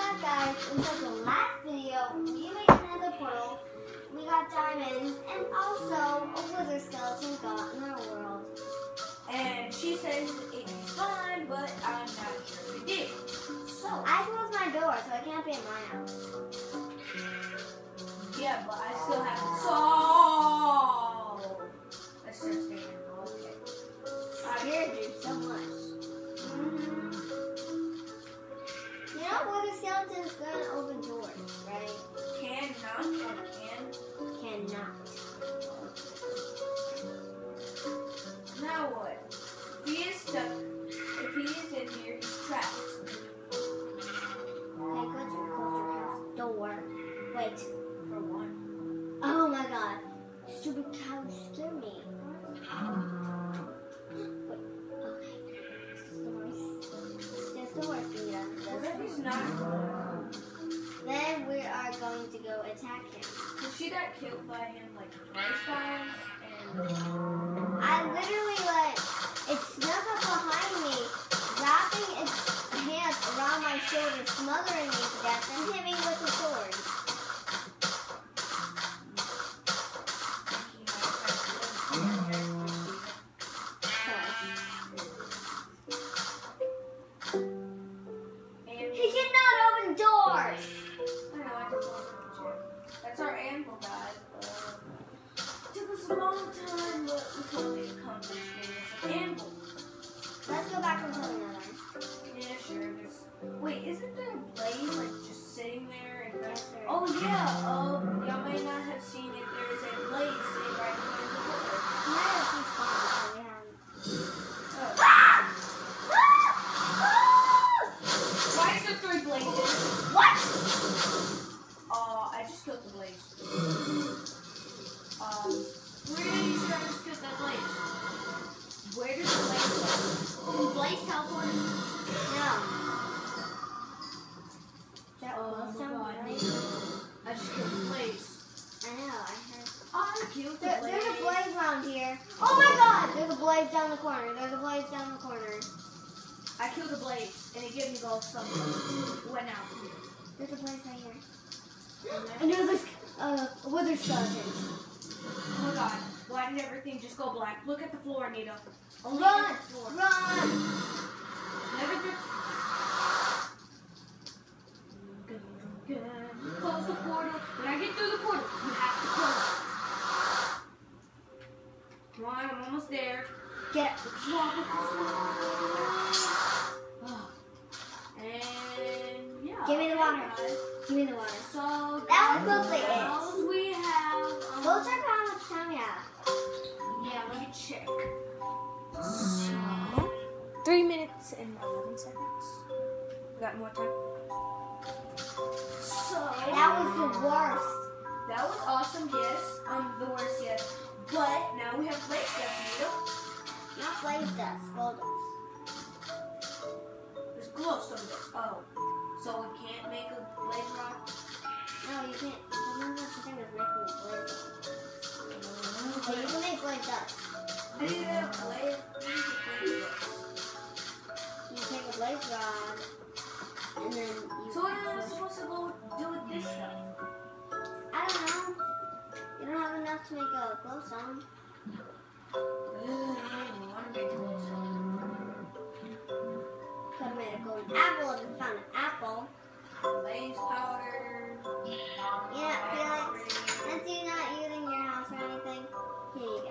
back, guys. Until the last video, we made another portal. We got diamonds, and also a wither skeleton got in our world. And she says it's fun, but I'm not sure we did. So I closed my door, so I can't be in my house. Yeah, but I still haven't solved. Go attack him. Because she got killed by him like twice, guys. And I literally like it snuck up behind me, wrapping its hands around my shoulder, smothering me to death, and hit me with a sword. Isn't there a blaze like just sitting there? And. Oh yeah. Um, y'all may not have seen it. There is a blaze sitting right behind the door. We might have two spots, but we haven't. Oh. Why is there three blazes? What? Uh, I just killed the blaze. Um, where did you say I just killed that blaze? Where did the blaze go? Did blaze teleport? No. Blaze down the corner. There's a blaze down the corner. I killed the blaze, and it gave me gold something. Went out. There's a blaze right here. And there's uh, wither skeletons. Oh my god, why did everything just go black? Look at the floor, Anita. Only Run! Run! Never three minutes and 11 seconds. We got more time. So, That was the worst. that was awesome, yes. Um, the worst, yes. But now we have play stuff, Not blaze dust, gold dust. There's glowstone dust. Oh. So we can't make a blaze rock? No, you can't. No such thing as making a blaze. But you can make blaze dust. I need a blaze. A blaze dust. You take a blaze rod, and then you. So what am I supposed to go do with this stuff? I don't know. You don't have enough to make a glowstone. Ugh, I don't even want to make a glowstone. Could have made a golden apple if you found an apple. Blaze powder. Yeah, Felix. Since you're not using your house or anything, here you go.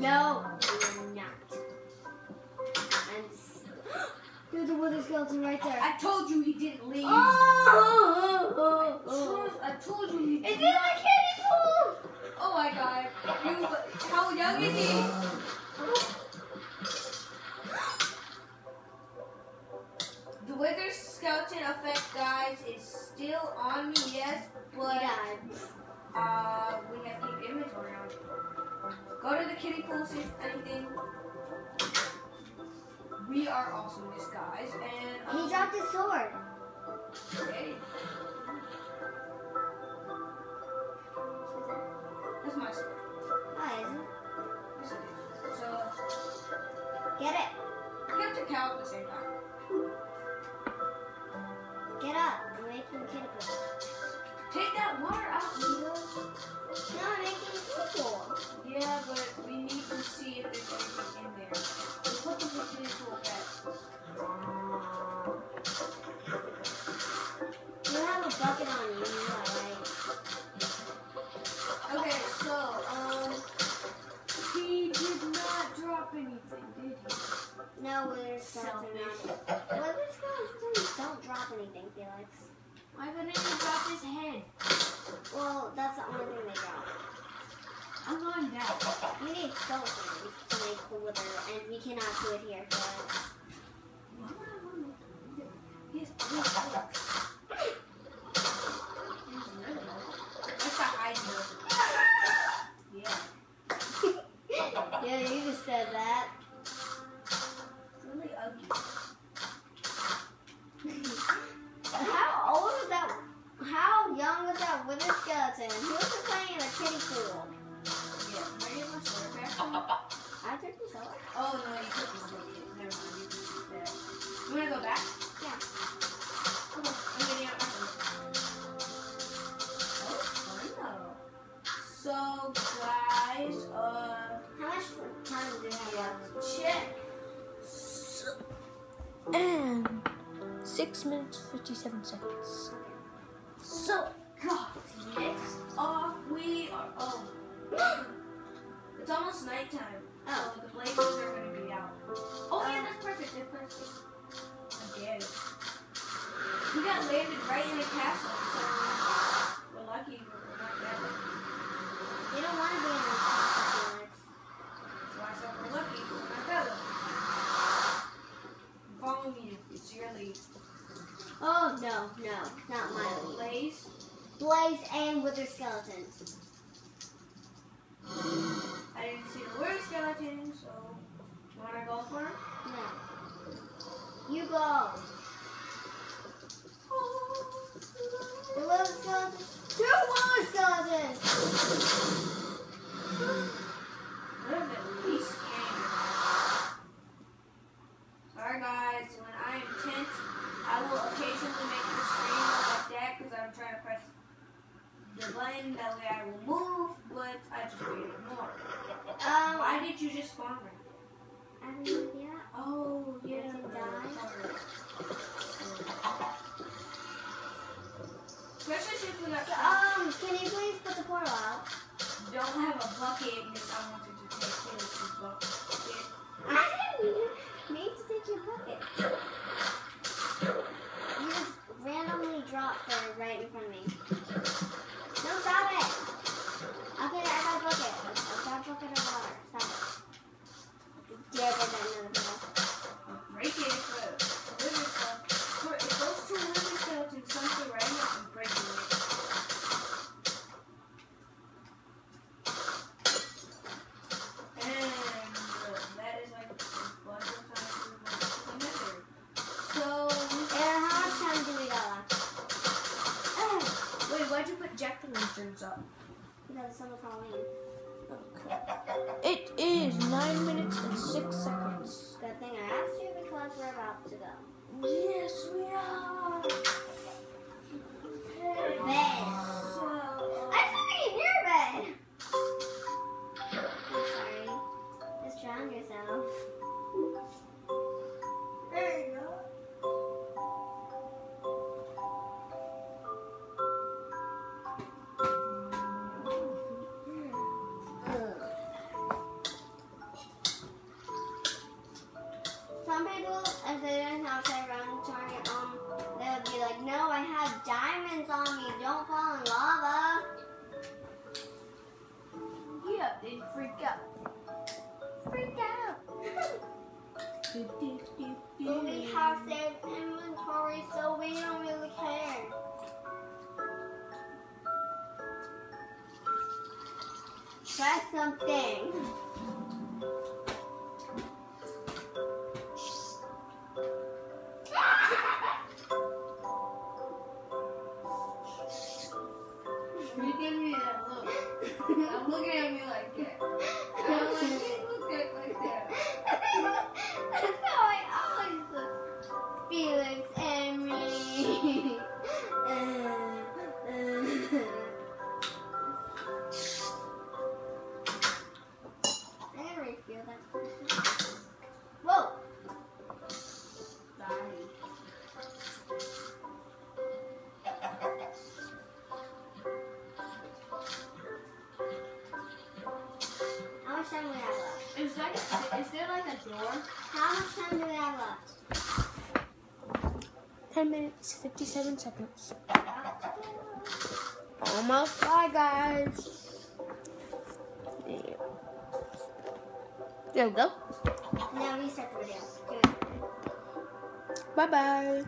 No, I'm not. There's a wither skeleton right there. I told you he didn't leave. Oh! I told, I told you he It's in didn't. the kiddie pool! Oh my god. You, how young is he? The wither skeleton effect, guys, is still on me, yes, but uh, we have to keep inventory on. Go to the kiddie pool, see if anything. We are also disguised, and um, He dropped his sword. Okay, that's my sword. Is it? Yes, it is. So, Get it. we have to cow at the same time. Don't drop anything, Felix. Why couldn't he drop his head? Well, that's the only thing they drop. I'm going back. You need skeleton to make the wither, and we cannot do it here, Felix. Why would I want to? He has three legs. That's You wanna go back? Yeah. Okay, I'm getting out my sword. That was fun though. So guys, uh, How much time do we have left? check. And six minutes fifty-seven seconds. It's your lead. Oh, no, no. Not my lead. Blaze. Blaze and wither skeletons. I didn't see the word skeleton, so you wanna go for it? No. You go. The little skeleton. Two wither skeletons! What if at least came? Alright guys, when I am tense, I will occasionally make the screen look like that because I'm trying to press the button, that way I will move, but I just waited more. Um, Why did you just spawn right I have no idea. Oh, yeah. Does it die? Especially since we got So, um, can you please put the portal out? don't have a bucket because I wanted to take Felix's bucket. I didn't need to It's almost Halloween. It left? Is there like a door? How much time do we have left? 10 minutes, 57 seconds. Almost. Bye, guys. Yeah. There we go. Now restart the video. Bye bye.